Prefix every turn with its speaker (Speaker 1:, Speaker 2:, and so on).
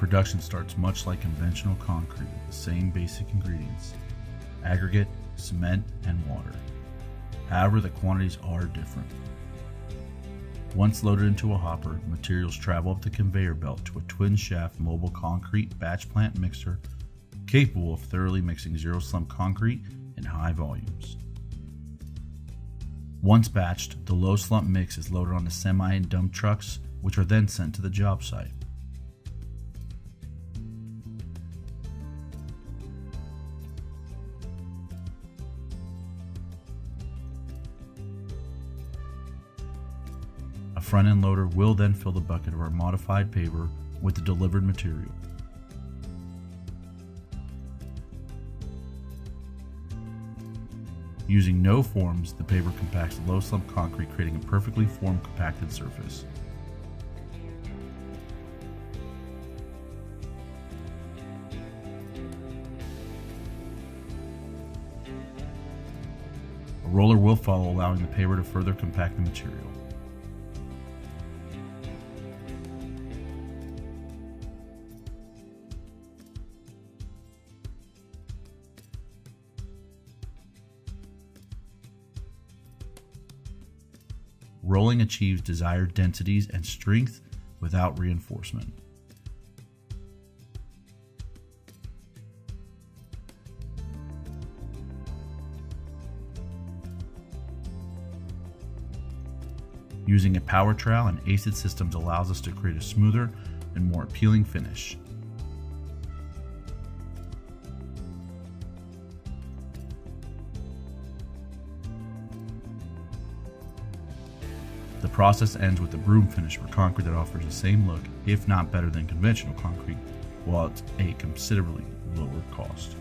Speaker 1: production starts much like conventional concrete with the same basic ingredients aggregate, cement, and water. However, the quantities are different. Once loaded into a hopper, materials travel up the conveyor belt to a twin shaft mobile concrete batch plant mixer capable of thoroughly mixing zero slump concrete in high volumes. Once batched, the low slump mix is loaded onto semi and dump trucks, which are then sent to the job site. A front end loader will then fill the bucket of our modified paver with the delivered material. Using no forms, the paver compacts low slump concrete, creating a perfectly formed compacted surface. A roller will follow, allowing the paver to further compact the material. Rolling achieves desired densities and strength without reinforcement. Using a power trowel and ACID systems allows us to create a smoother and more appealing finish. The process ends with a broom finish for concrete that offers the same look, if not better than conventional concrete, while it's a considerably lower cost.